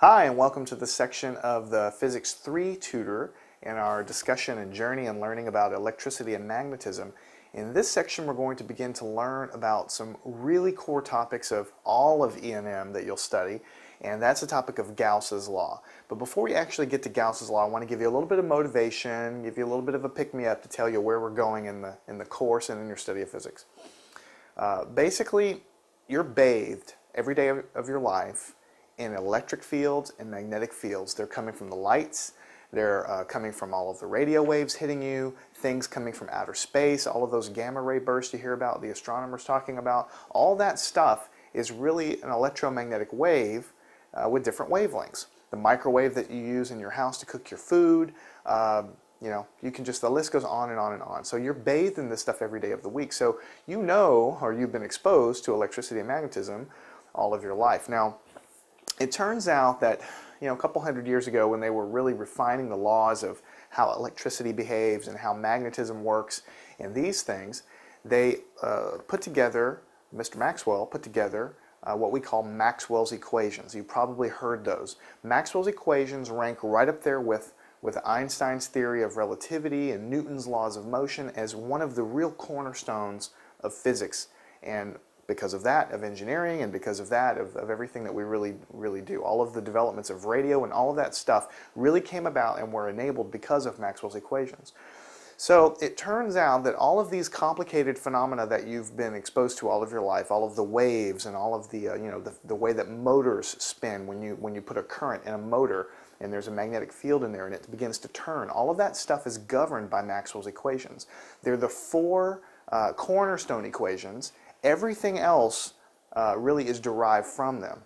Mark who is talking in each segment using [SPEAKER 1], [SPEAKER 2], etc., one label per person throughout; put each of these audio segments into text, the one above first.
[SPEAKER 1] Hi, and welcome to this section of the Physics 3 tutor in our discussion and journey and learning about electricity and magnetism. In this section, we're going to begin to learn about some really core topics of all of E&M that you'll study, and that's the topic of Gauss's law. But before we actually get to Gauss's law, I want to give you a little bit of motivation, give you a little bit of a pick-me-up to tell you where we're going in the, in the course and in your study of physics. Uh, basically, you're bathed every day of, of your life in electric fields and magnetic fields. They're coming from the lights, they're uh, coming from all of the radio waves hitting you, things coming from outer space, all of those gamma ray bursts you hear about, the astronomers talking about. All that stuff is really an electromagnetic wave uh, with different wavelengths. The microwave that you use in your house to cook your food, uh, you know, you can just, the list goes on and on and on. So you're bathed in this stuff every day of the week. So you know, or you've been exposed to electricity and magnetism all of your life. Now, it turns out that, you know, a couple hundred years ago when they were really refining the laws of how electricity behaves and how magnetism works and these things, they uh, put together, Mr. Maxwell put together uh, what we call Maxwell's equations. You probably heard those. Maxwell's equations rank right up there with with Einstein's theory of relativity and Newton's laws of motion as one of the real cornerstones of physics. And because of that, of engineering, and because of that, of, of everything that we really, really do. All of the developments of radio and all of that stuff really came about and were enabled because of Maxwell's equations. So it turns out that all of these complicated phenomena that you've been exposed to all of your life, all of the waves and all of the, uh, you know, the, the way that motors spin when you, when you put a current in a motor, and there's a magnetic field in there and it begins to turn. All of that stuff is governed by Maxwell's equations. They're the four uh, cornerstone equations. Everything else uh, really is derived from them.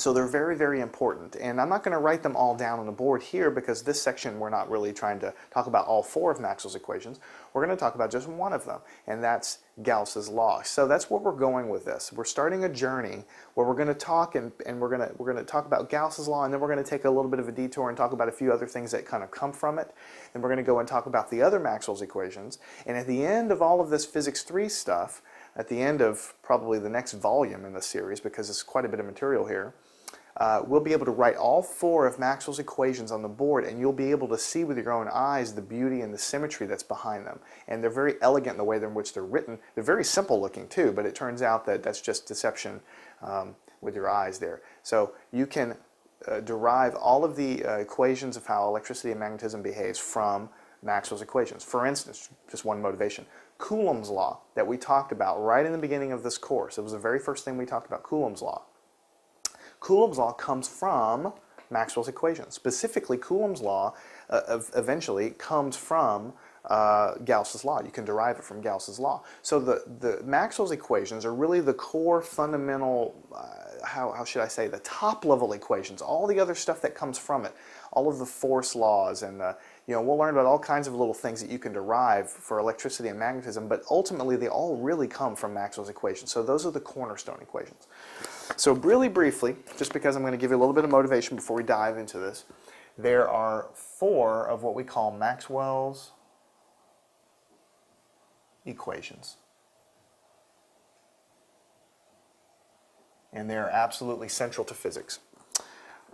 [SPEAKER 1] So they're very, very important. And I'm not going to write them all down on the board here because this section we're not really trying to talk about all four of Maxwell's equations. We're going to talk about just one of them, and that's Gauss's law. So that's where we're going with this. We're starting a journey where we're going to talk and, and we're going to we're going to talk about Gauss's law, and then we're going to take a little bit of a detour and talk about a few other things that kind of come from it. Then we're going to go and talk about the other Maxwell's equations. And at the end of all of this Physics 3 stuff, at the end of probably the next volume in the series, because it's quite a bit of material here, uh, we'll be able to write all four of Maxwell's equations on the board and you'll be able to see with your own eyes the beauty and the symmetry that's behind them. And they're very elegant in the way in which they're written. They're very simple looking too, but it turns out that that's just deception um, with your eyes there. So you can uh, derive all of the uh, equations of how electricity and magnetism behaves from Maxwell's equations. For instance, just one motivation, Coulomb's law that we talked about right in the beginning of this course. It was the very first thing we talked about, Coulomb's law. Coulomb's law comes from Maxwell's equations. Specifically, Coulomb's law uh, eventually comes from uh, Gauss's law. You can derive it from Gauss's law. So the, the Maxwell's equations are really the core fundamental, uh, how, how should I say, the top level equations. All the other stuff that comes from it, all of the force laws and the, you know, we'll learn about all kinds of little things that you can derive for electricity and magnetism, but ultimately they all really come from Maxwell's equations. So those are the cornerstone equations. So really briefly, just because I'm going to give you a little bit of motivation before we dive into this, there are four of what we call Maxwell's equations. And they're absolutely central to physics.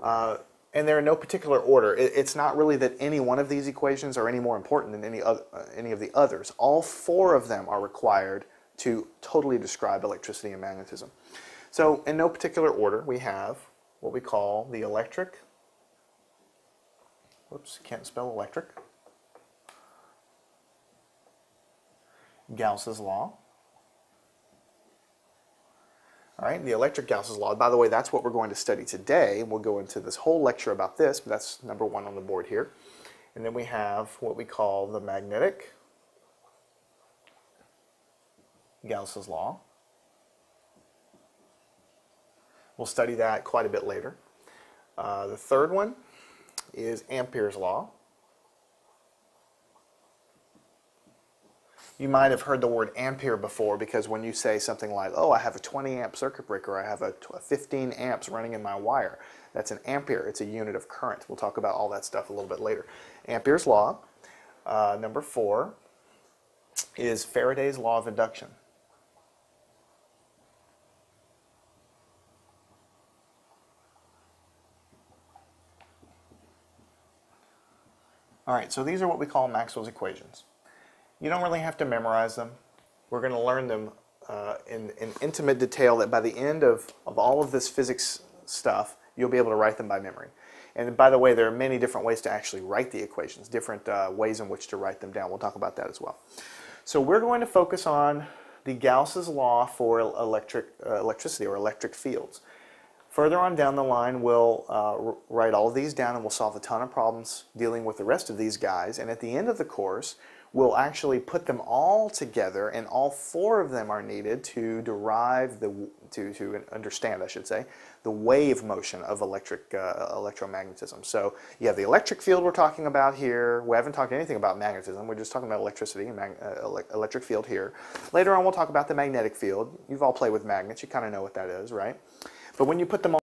[SPEAKER 1] Uh, and they're in no particular order. It, it's not really that any one of these equations are any more important than any, other, uh, any of the others. All four of them are required to totally describe electricity and magnetism. So in no particular order, we have what we call the electric, whoops, can't spell electric, Gauss's law. All right, the electric Gauss's law. By the way, that's what we're going to study today. and We'll go into this whole lecture about this, but that's number one on the board here. And then we have what we call the magnetic Gauss's law. We'll study that quite a bit later. Uh, the third one is Ampere's law. You might have heard the word ampere before because when you say something like, oh, I have a 20 amp circuit breaker, I have a 15 amps running in my wire, that's an ampere. It's a unit of current. We'll talk about all that stuff a little bit later. Ampere's law, uh, number four, is Faraday's law of induction. All right, so these are what we call Maxwell's equations. You don't really have to memorize them. We're going to learn them uh, in, in intimate detail that by the end of, of all of this physics stuff, you'll be able to write them by memory. And by the way, there are many different ways to actually write the equations, different uh, ways in which to write them down. We'll talk about that as well. So we're going to focus on the Gauss's law for electric, uh, electricity or electric fields. Further on down the line, we'll uh, write all of these down and we'll solve a ton of problems dealing with the rest of these guys. And at the end of the course, we'll actually put them all together and all four of them are needed to derive the, to, to understand, I should say, the wave motion of electric uh, electromagnetism. So you have the electric field we're talking about here. We haven't talked anything about magnetism. We're just talking about electricity and uh, electric field here. Later on, we'll talk about the magnetic field. You've all played with magnets. You kind of know what that is, right? But when you put them all